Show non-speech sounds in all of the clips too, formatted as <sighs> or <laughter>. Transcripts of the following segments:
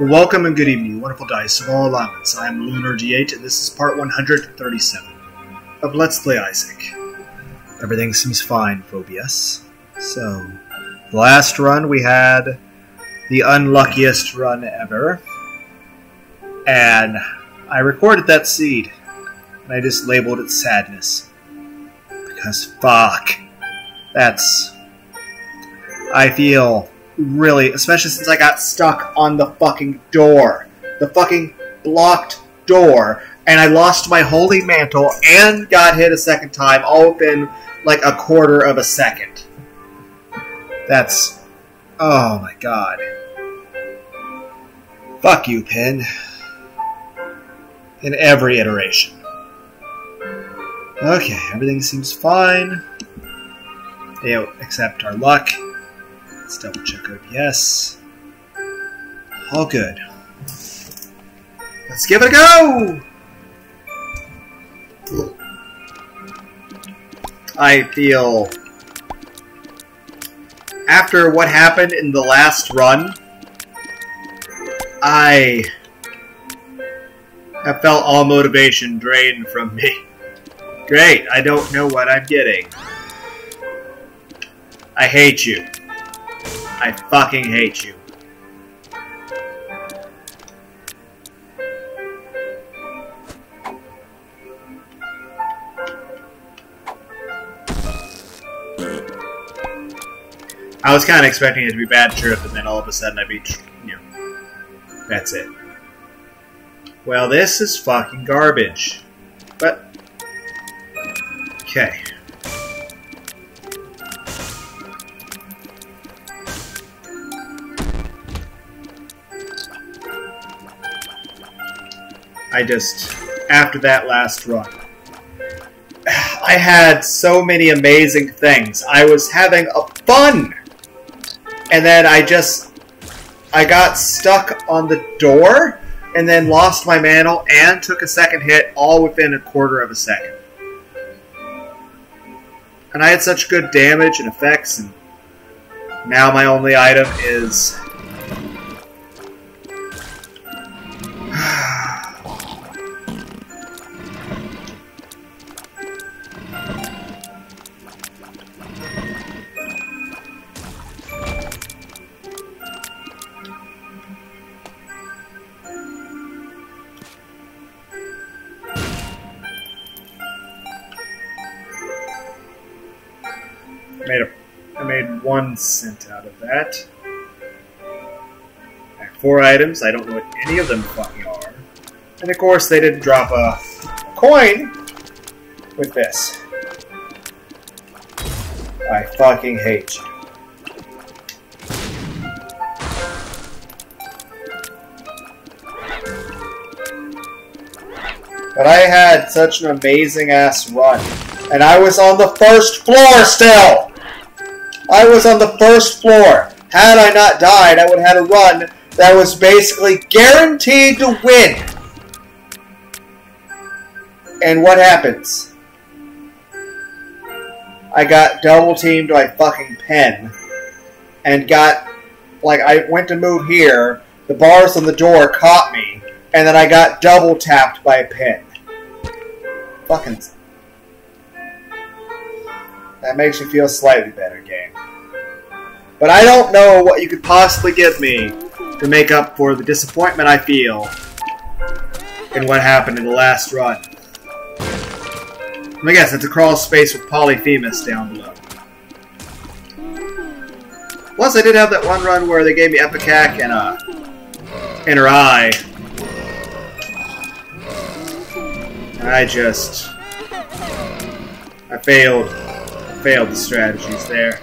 Welcome and good evening, wonderful dice of all alignments. I am Lunar D8, and this is part 137 of Let's Play Isaac. Everything seems fine, Phobius. So, the last run we had the unluckiest run ever, and I recorded that seed, and I just labeled it sadness. Because fuck. That's. I feel really, especially since I got stuck on the fucking door. The fucking blocked door. And I lost my holy mantle and got hit a second time, all within like a quarter of a second. That's. Oh my god. Fuck you, Pin. In every iteration. Okay, everything seems fine. Yeah, except our luck. Let's double check OBS. All good. Let's give it a go! I feel. After what happened in the last run, I have felt all motivation drained from me. <laughs> Great, I don't know what I'm getting. I hate you. I fucking hate you. I was kind of expecting it to be bad trip, and then all of a sudden I'd be, you know, that's it. Well, this is fucking garbage. But, okay. I just, after that last run, I had so many amazing things. I was having a fun! And then I just, I got stuck on the door, and then lost my mantle and took a second hit all within a quarter of a second. And I had such good damage and effects, and now my only item is <sighs> <sighs> one cent out of that. Four items. I don't know what any of them fucking are. And of course, they didn't drop a coin with this. I fucking hate you. But I had such an amazing ass run. And I was on the first floor still! I was on the first floor. Had I not died, I would have had a run that was basically guaranteed to win. And what happens? I got double teamed by fucking pen. And got, like, I went to move here, the bars on the door caught me, and then I got double tapped by a pen. Fucking. That makes you feel slightly better, game. But I don't know what you could possibly give me to make up for the disappointment I feel in what happened in the last run. I guess it's a crawl space with Polyphemus down below. Plus, I did have that one run where they gave me Ipecac and uh, a inner eye. I just I failed failed the strategies there.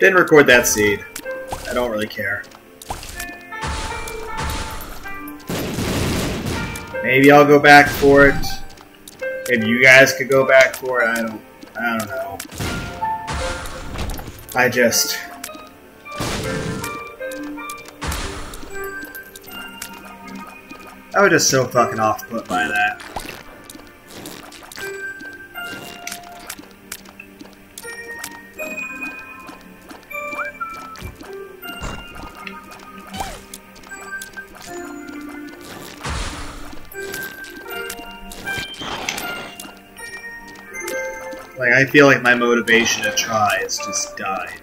Didn't record that seed. I don't really care. Maybe I'll go back for it. Maybe you guys could go back for it. I don't. I don't know. I just. I was just so fucking off put by that. I feel like my motivation to try has just died.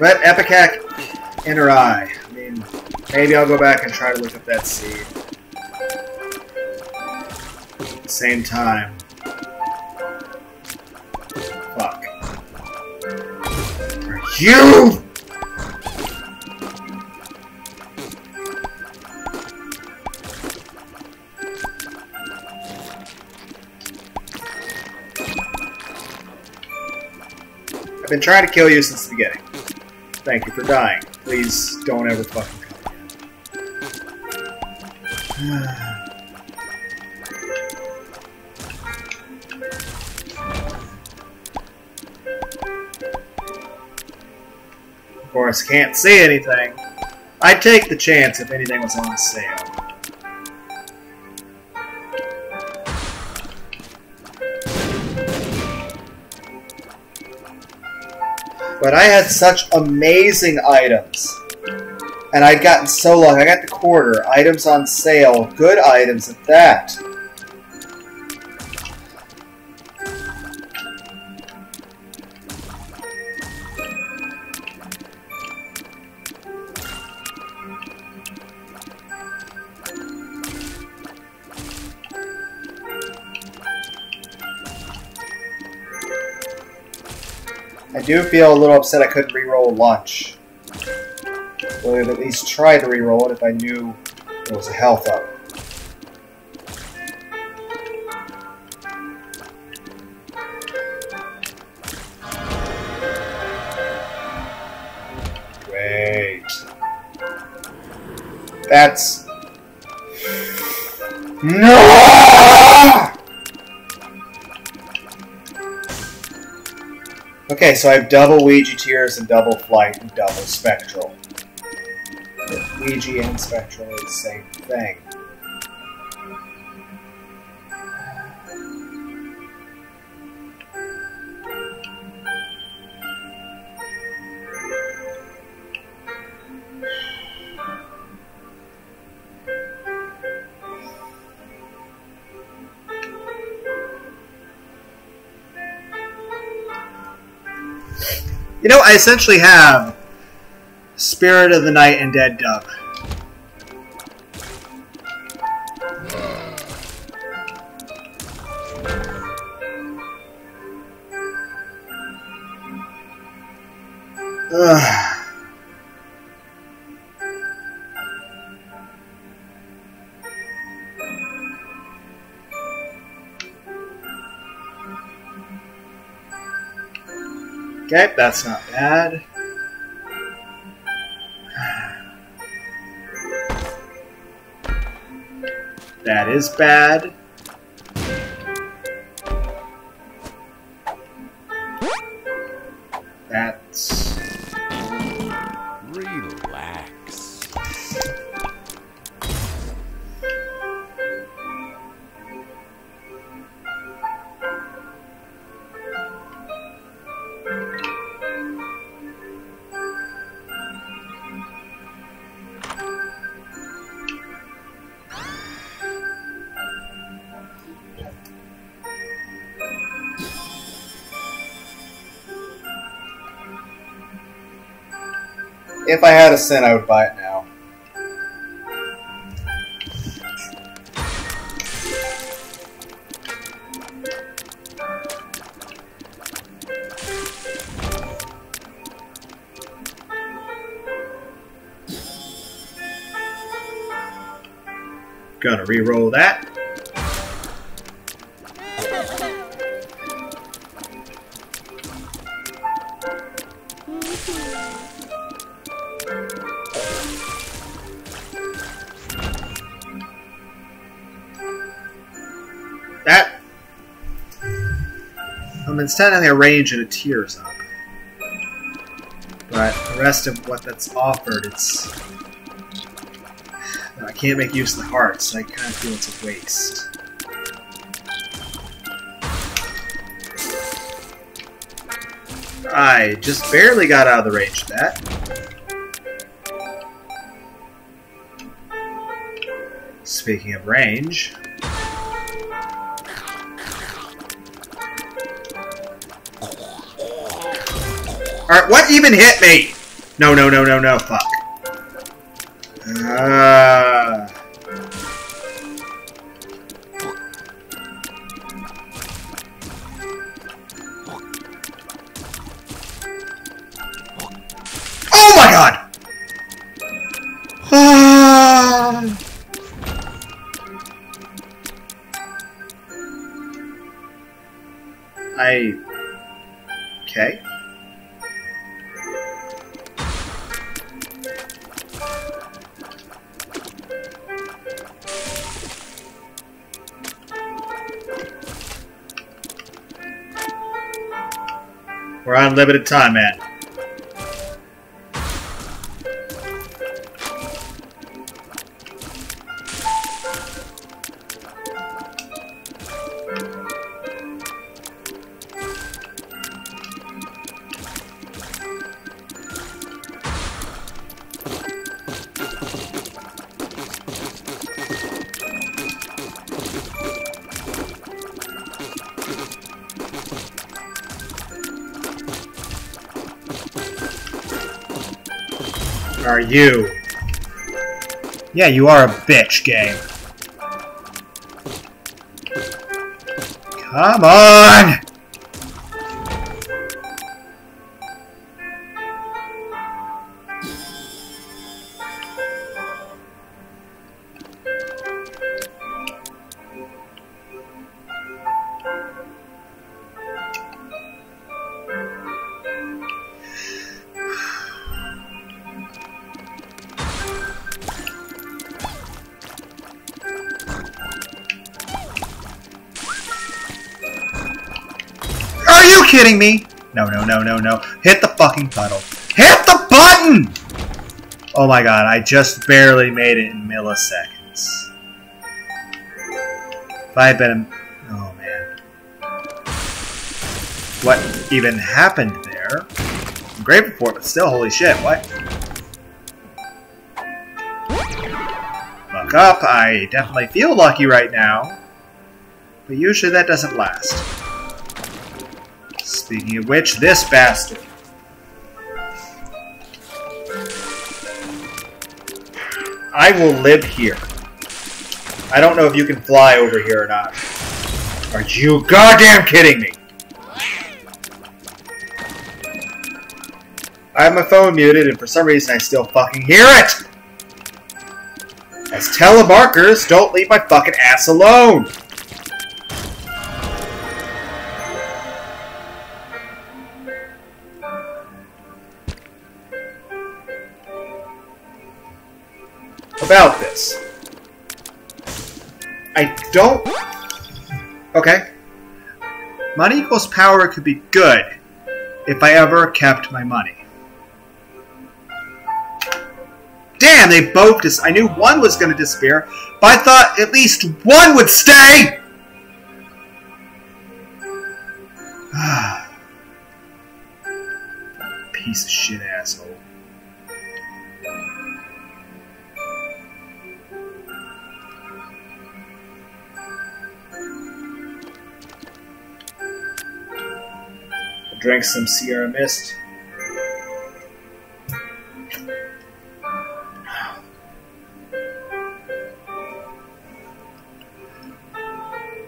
But Ipecac Inner Eye. I mean, maybe I'll go back and try to look up that seed. At the same time. Fuck. You! Been trying to kill you since the beginning. Thank you for dying. Please don't ever fucking come again. <sighs> of course, can't see anything. I'd take the chance if anything was on sale. But I had such amazing items. And I'd gotten so lucky. I got the quarter, items on sale, good items at that. Do feel a little upset I couldn't re-roll lunch. Would have at least tried to re-roll it if I knew it was a health up. Wait. That's... <sighs> No! Okay, so I have double Ouija tears and double flight and double spectral. Ouija and spectral is the same thing. You know, I essentially have Spirit of the Night and Dead Dove. Ugh. Okay, that's not bad. <sighs> That is bad. I had a cent, I would buy it now. Gonna re-roll that. That. Instead of a range and a tears up. but the rest of what that's offered, it's. I can't make use of the hearts. I kind of feel it's a waste. I just barely got out of the range of that. Speaking of range, Alright, what even hit me? No, no, no, no, no, fuck. Uh... Oh my god! Ah! I... limited time, man. You? Yeah, you are a bitch, game. Come on! Kidding me? No, no, no, no, no. Hit the fucking puddle. Hit the button! Oh my god, I just barely made it in milliseconds. If I had been... Oh man. What even happened there? I'm grateful for it, but still, holy shit, what? Look up, I definitely feel lucky right now. But usually that doesn't last. Speaking of which, this bastard. I will live here. I don't know if you can fly over here or not. Are you goddamn kidding me? I have my phone muted, and for some reason I still fucking hear it! As telemarkers, don't leave my fucking ass alone! About this. I don't. Okay. Money equals power could be good if I ever kept my money. Damn, they both dis- I knew one was going to disappear, but I thought at least one would stay! <sighs> Piece of shit asshole. Drank some Sierra Mist.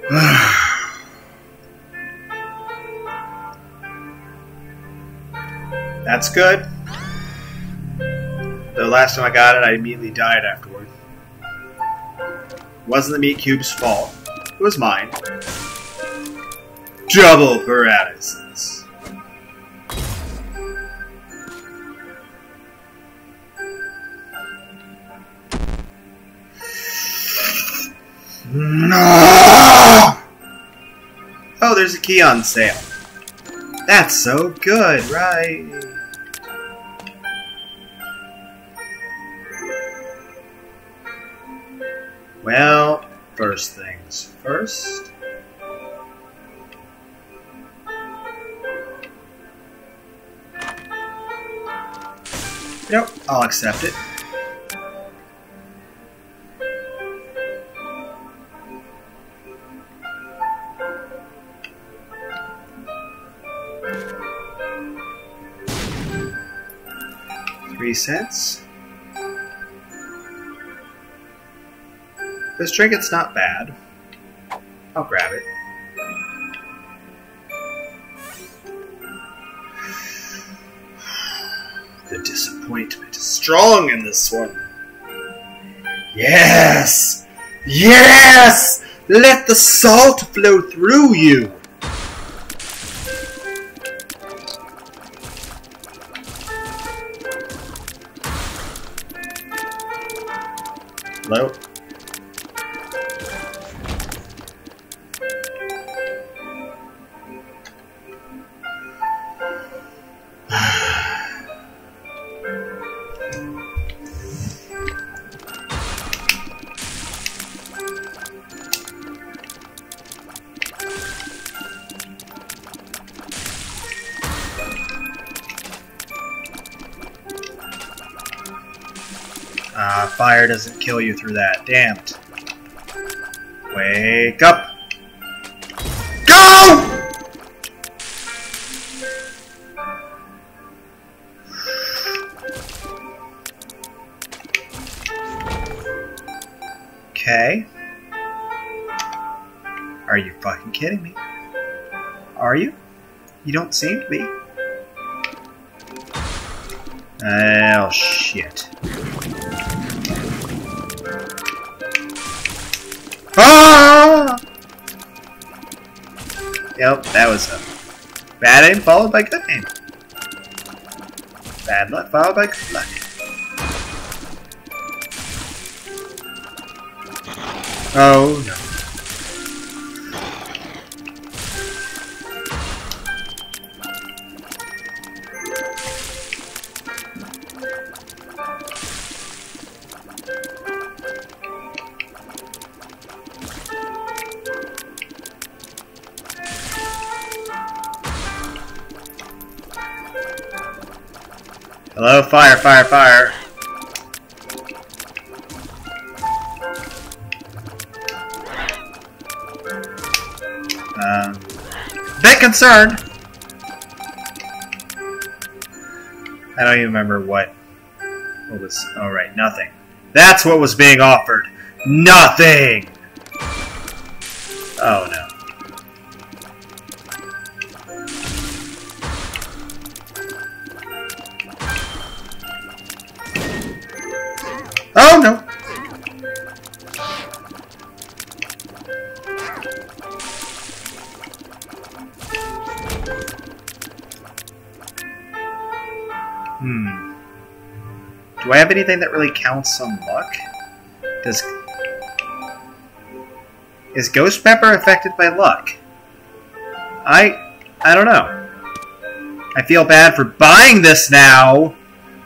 <sighs> That's good. The last time I got it, I immediately died afterward. Wasn't the meat cube's fault. It was mine. Double paralysis. No! Oh, there's a key on sale. That's so good, right? Well, first things first. Nope, I'll accept it. Three cents. This trinket's not bad. I'll grab it. The disappointment is strong in this one. Yes! Yes! Let the salt flow through you! Hello? Kill you through that. Damn. Wake up! Go! Okay. Are you fucking kidding me? Are you? You don't seem to be. Oh, shit. That was a bad aim followed by good aim. Bad luck followed by good luck. Oh Fire, fire, fire. Um, bit concerned. I don't even remember what. What was? Oh right, nothing. That's what was being offered. Nothing. Have anything that really counts on luck? Does is Ghost Pepper affected by luck? I I don't know. I feel bad for buying this now,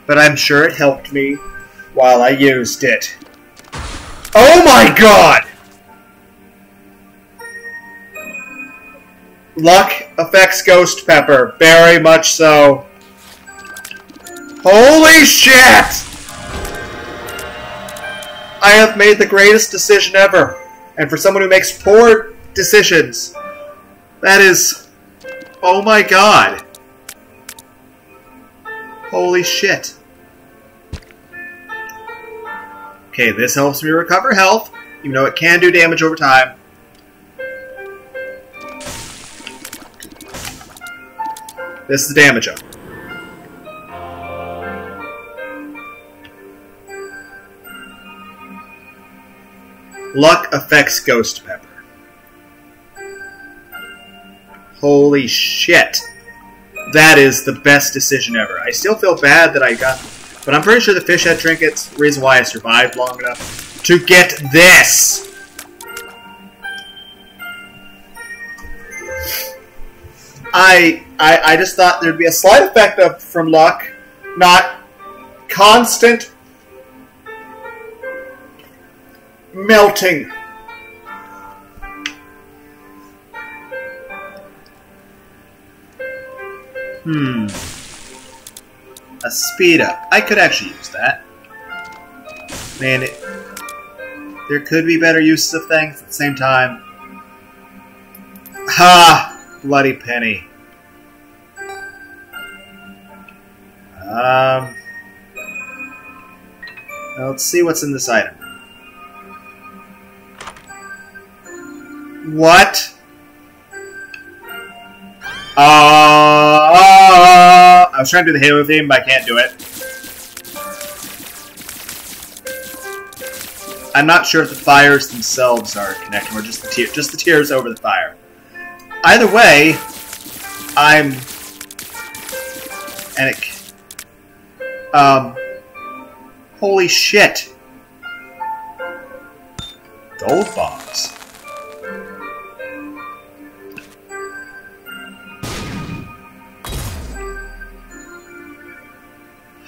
but I'm sure it helped me while I used it. Oh my god! Luck affects Ghost Pepper, very much so. Holy shit! I have made the greatest decision ever. And for someone who makes poor decisions, that is. Oh my god. Holy shit. Okay, this helps me recover health, even though it can do damage over time. This is the damage up. Luck affects Ghost Pepper. Holy shit. That is the best decision ever. I still feel bad that I got... But I'm pretty sure the fish head trinket's reason why I survived long enough to get this! I, I I just thought there'd be a slight effect of from luck, not constant melting. Hmm. A speed up. I could actually use that. Man, it, there could be better uses of things at the same time. Ha! Bloody penny. Um, let's see what's in this item. What? Uh, I was trying to do the Halo theme, but I can't do it. I'm not sure if the fires themselves are connected or just the tier, just the tiers over the fire. Either way, I'm and it um, holy shit. Gold bombs.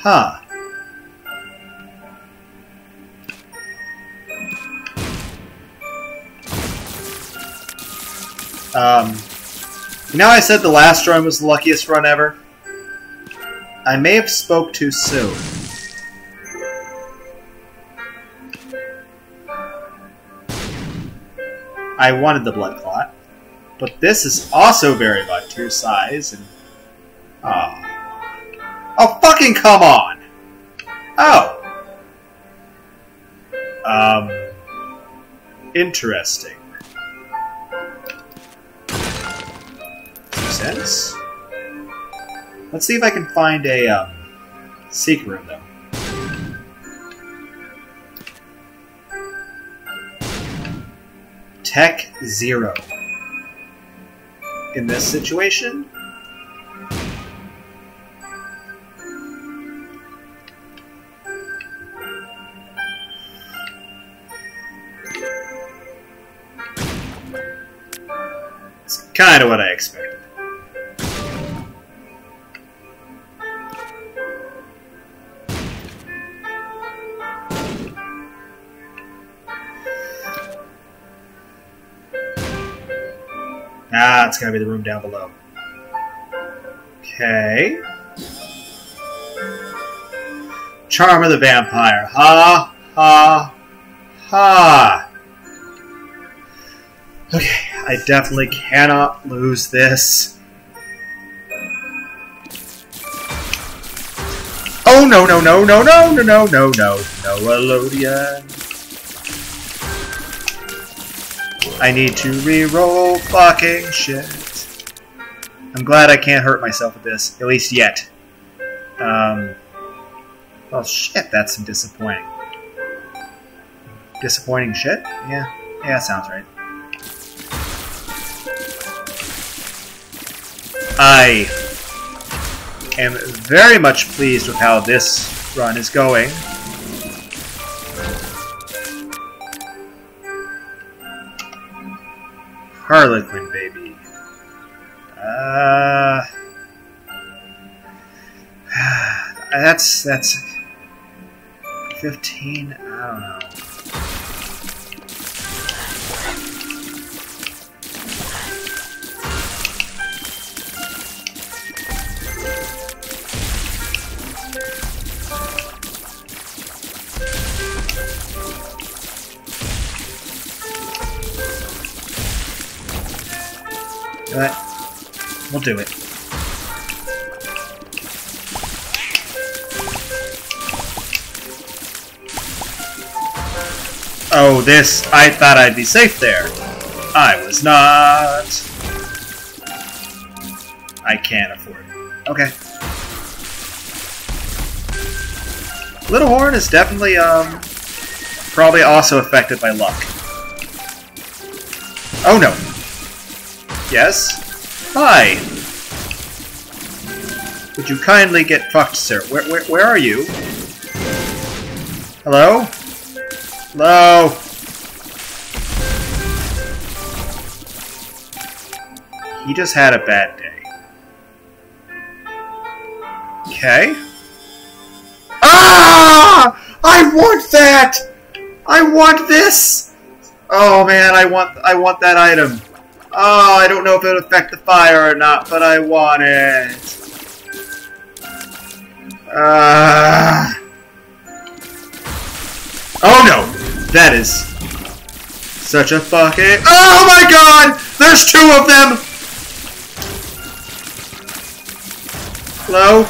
Huh. Um, you know I said the last run was the luckiest run ever? I may have spoke too soon. I wanted the blood clot, but this is also very much your size and oh, oh fucking come on! Oh, um, interesting. Makes sense. Let's see if I can find a um, secret room, though. Tech Zero. In this situation, kind of what I expected. Ah, it's gotta be the room down below. Okay. Charm of the Vampire. Ha, ha, ha. Okay, I definitely cannot lose this. Oh no no no no no no no no no no Elodian. I need to re-roll fucking shit. I'm glad I can't hurt myself with this, at least yet. Um, well, shit, that's disappointing. Disappointing shit? Yeah, yeah, sounds right. I am very much pleased with how this run is going. Harlequin baby. Uh, <sighs> that's that's fifteen. I don't know. But we'll do it. Oh, this. I thought I'd be safe there. I was not. I can't afford it. Okay. Little Horn is definitely, um, probably also affected by luck. Oh no. Yes? Hi! Would you kindly get fucked, sir? Where, where, where are you? Hello? Hello? He just had a bad day. Okay. Ah! I want that! I want this! Oh man, I want I want that item. Oh, I don't know if it'll affect the fire or not, but I want it. Uh... Oh no! That is such a fucking... Oh my god! There's two of them! Hello?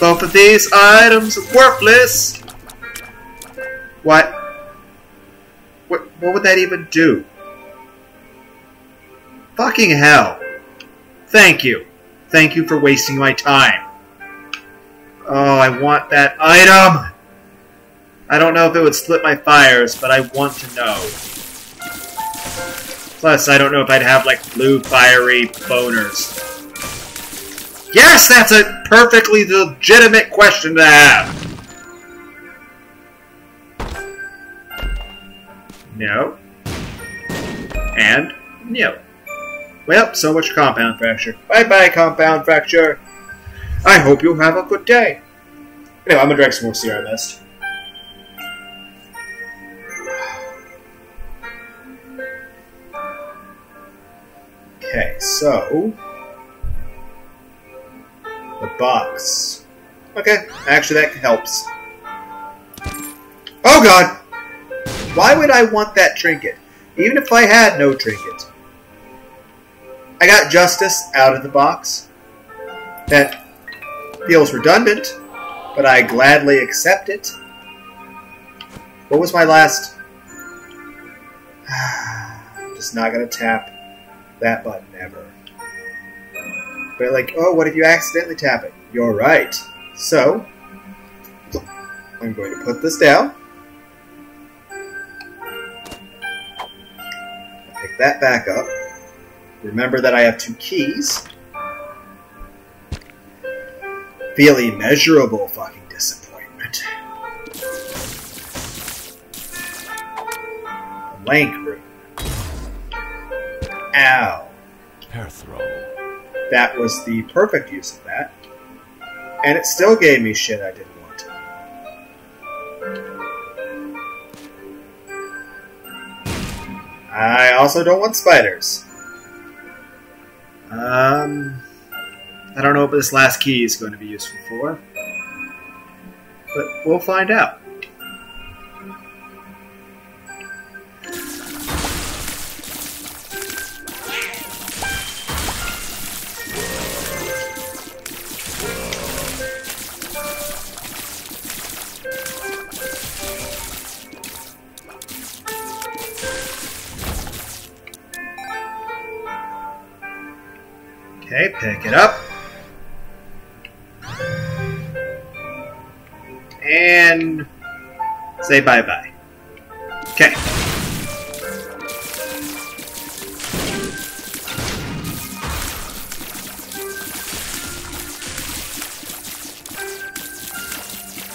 Both of these items are worthless! What, would that even do? Fucking hell. Thank you. Thank you for wasting my time. Oh, I want that item! I don't know if it would split my fires, but I want to know. Plus, I don't know if I'd have, like, blue fiery boners. Yes, that's a perfectly legitimate question to have! No. And no. Well, so much compound fracture. Bye-bye, compound fracture. I hope you have a good day. Anyway, I'm gonna drink some more Mist. Okay, so... The box. Okay, actually that helps. Oh god! Why would I want that trinket? Even if I had no trinket. I got Justice out of the box. That feels redundant, but I gladly accept it. What was my last... <sighs> I'm just not going to tap that button ever. But like, oh, what if you accidentally tap it? You're right. So, I'm going to put this down. Pick that back up. Remember that I have two keys. Feel immeasurable fucking disappointment. Blank room. Ow. Hair throw. That was the perfect use of that. And it still gave me shit I didn't want. I also don't want spiders. Um, I don't know what this last key is going to be useful for, but we'll find out. Okay, pick it up. And say bye-bye. Okay.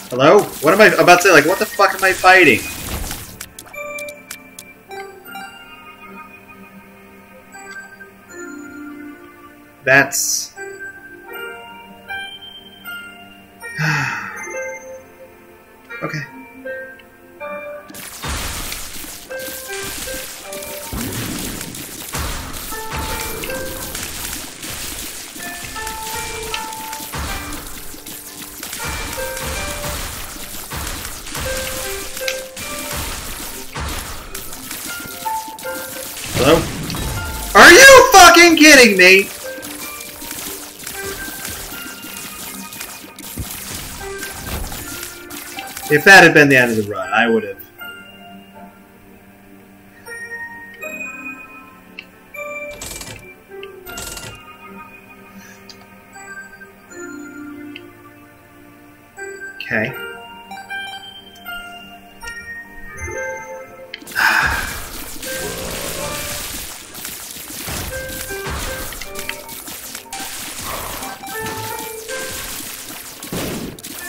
Hello? What am I about to say? Like, what the fuck am I fighting? That's... <sighs> okay. Hello? Are you fucking kidding me? If that had been the end of the run, I would have. Okay.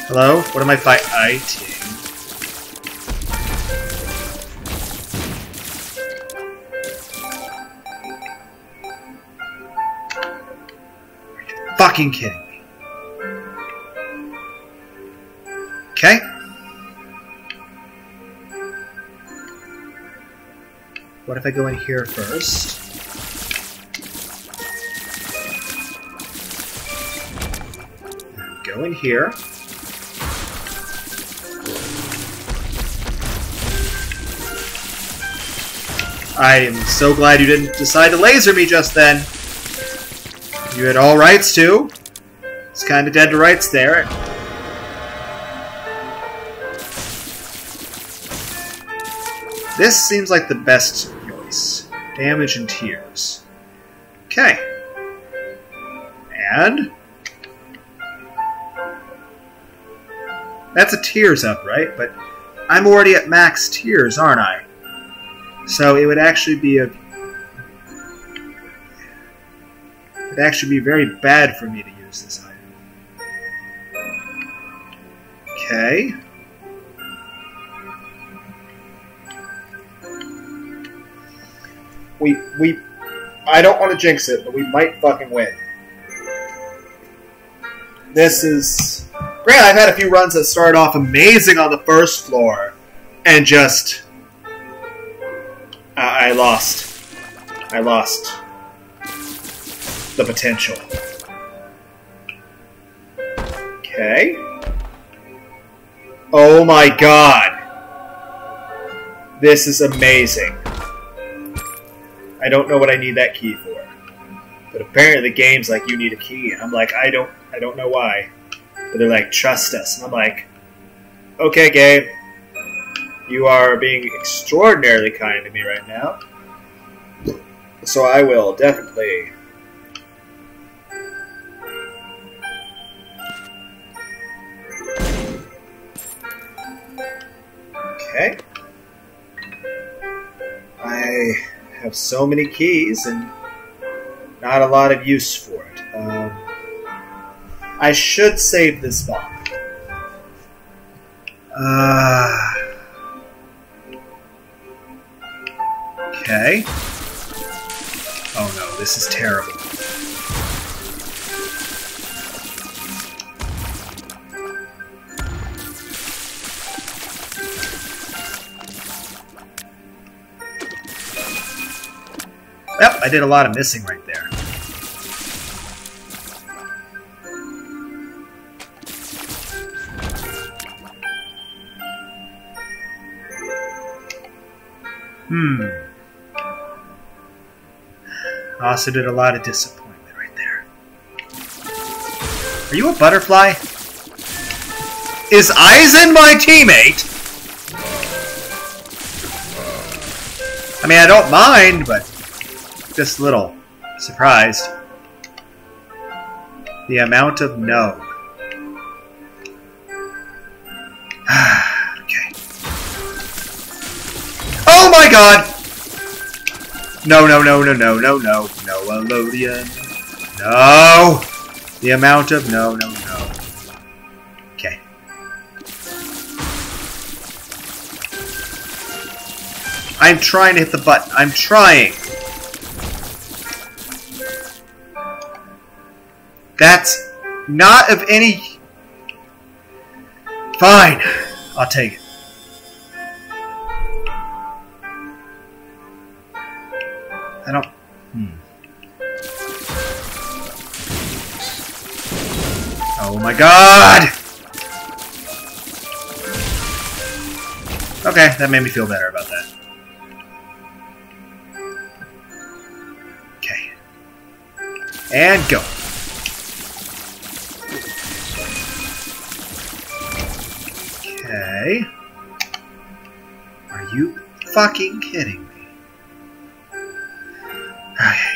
Hello? What am I fighting? Fucking kidding me? Okay. What if I go in here first? Go in here. I am so glad you didn't decide to laser me just then. You had all rights to. It's kind of dead to rights there. This seems like the best choice. Damage and tears. Okay. And... That's a tears up, right? But I'm already at max tears, aren't I? So it would actually be a... It'd actually be very bad for me to use this item. Okay. We we I don't want to jinx it, but we might fucking win. This is great. I've had a few runs that started off amazing on the first floor and just I, I lost. I lost the potential. Okay. Oh my god. This is amazing. I don't know what I need that key for. But apparently the game's like, you need a key. And I'm like, I don't, I don't know why. But they're like, trust us. And I'm like, okay, game. You are being extraordinarily kind to me right now. So I will definitely. Okay. I have so many keys and not a lot of use for it. Um, I should save this bomb. Uh, okay. Oh no, this is terrible. I did a lot of missing right there. Hmm. Also did a lot of disappointment right there. Are you a butterfly? Is Eisen my teammate? I mean, I don't mind, but just little surprised. The amount of no. <sighs> okay. Oh my god! No, no, no, no, no, no, no, no, Elodian. No! The amount of no, no, no. Okay. I'm trying to hit the button. I'm trying. That's not of any... Fine. I'll take it. I don't... Hmm. Oh my god! Okay, that made me feel better about that. Okay. And go. Okay. Are you fucking kidding me? Okay.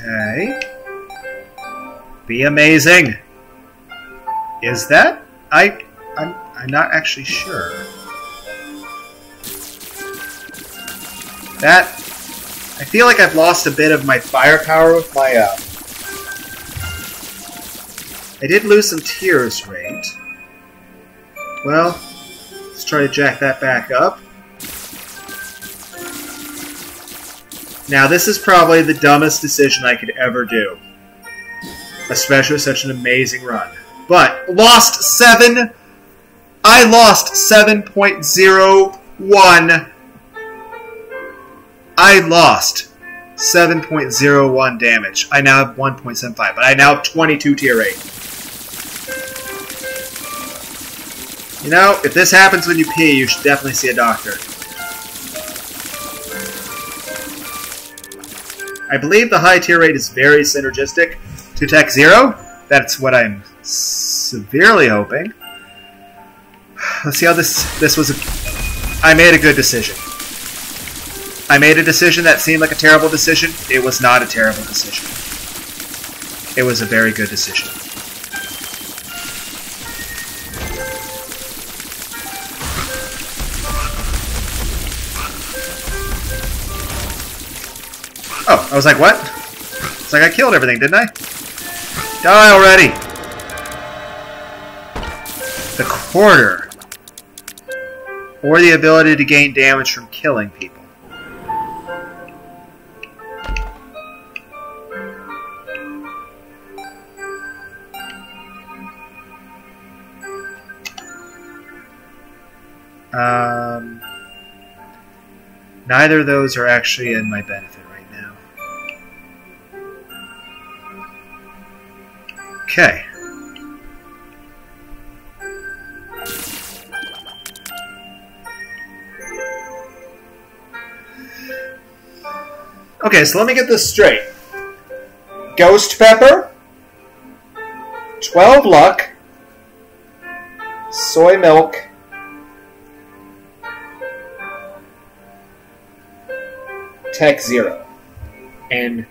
Okay. Be amazing. Is that? I, I'm, I'm not actually sure. That, I feel like I've lost a bit of my firepower with my, uh, I did lose some tears rate. Well, let's try to jack that back up. Now, this is probably the dumbest decision I could ever do. Especially with such an amazing run. But, lost 7... I lost 7.01... I lost 7.01 damage. I now have 1.75, but I now have 22 tier 8. You know, if this happens when you pee, you should definitely see a doctor. I believe the high tear rate is very synergistic to Tech Zero. That's what I'm severely hoping. Let's see how this this was. A, I made a good decision. I made a decision that seemed like a terrible decision. It was not a terrible decision. It was a very good decision. Oh, I was like, what? It's like I killed everything, didn't I? Die already! The quarter. Or the ability to gain damage from killing people. Um, neither of those are actually in my benefit right now. Okay. Okay, so let me get this straight. Ghost pepper, 12 luck, soy milk, Tech Zero and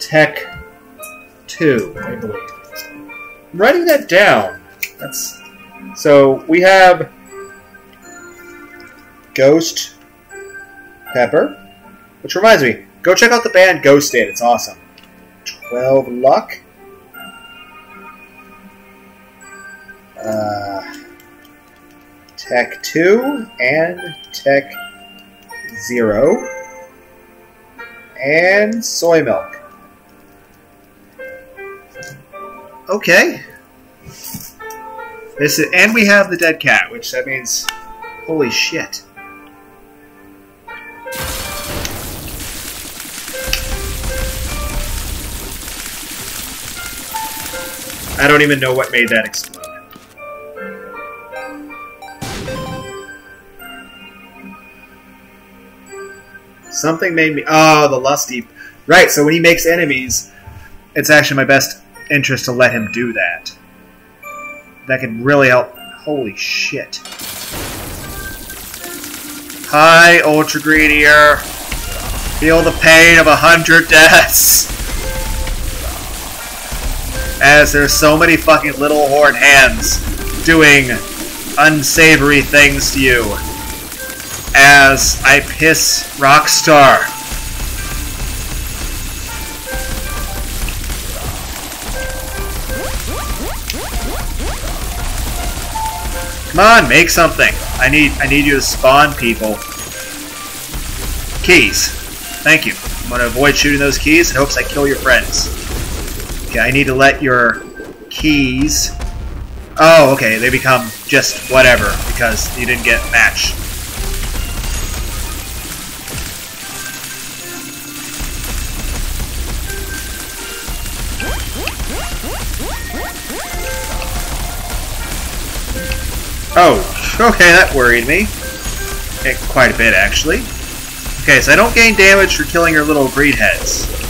Tech Two, I believe. I'm writing that down. That's so we have Ghost Pepper, which reminds me, go check out the band Ghosted. It's awesome. Twelve luck. Uh, Tech 2 and Tech zero, and soy milk. Okay. This is, and we have the dead cat, which that means, holy shit. I don't even know what made that explode. Something made me. Oh, the lusty. Right, so when he makes enemies, it's actually my best interest to let him do that. That can really help. Holy shit. Hi, Ultra Greedier. Feel the pain of a hundred deaths. As there's so many fucking little horn hands doing unsavory things to you as I piss Rockstar. Come on, make something. I need I need you to spawn people. Keys. Thank you. I'm gonna avoid shooting those keys in hopes I kill your friends. Okay, I need to let your keys Oh, okay, they become just whatever because you didn't get match. Oh, okay, that worried me. Eh, quite a bit, actually. Okay, so I don't gain damage for killing your little greed heads.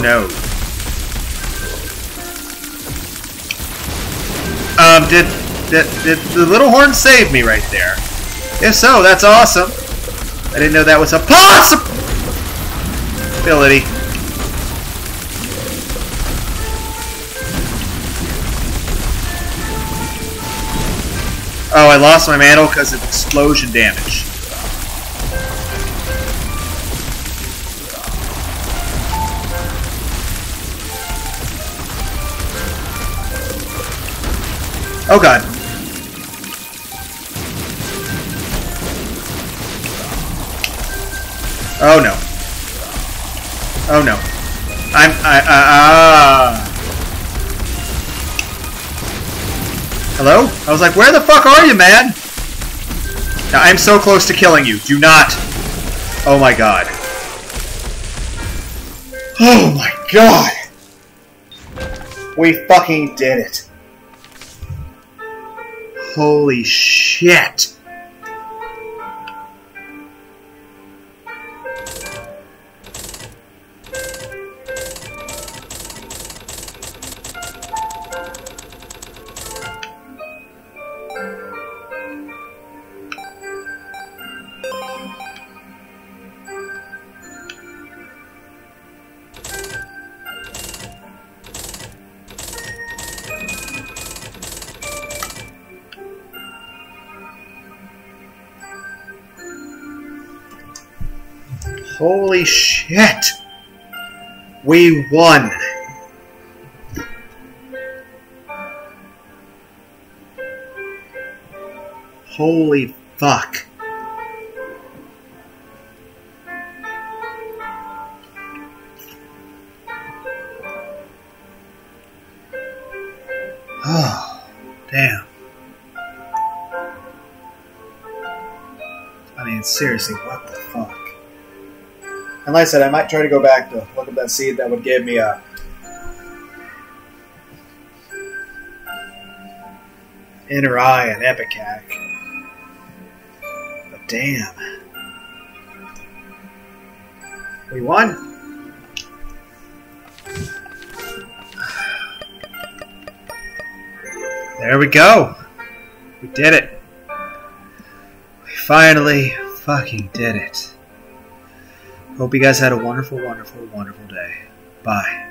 No. Um, did, did, did the little horn save me right there? If so, that's awesome. I didn't know that was a possibility. Oh, I lost my mantle because of explosion damage. Oh god. Oh no. Oh no. I'm I uh, uh Hello? I was like, where the fuck are you, man? Now, I'm so close to killing you. Do not. Oh my god. Oh my god. We fucking did it. Holy shit. Holy shit! We won! Holy fuck. Oh, damn. I mean, seriously, what? And like I said, I might try to go back to look at that seed that would give me a inner eye and Ipecac. But damn. We won. There we go. We did it. We finally fucking did it. Hope you guys had a wonderful, wonderful, wonderful day. Bye.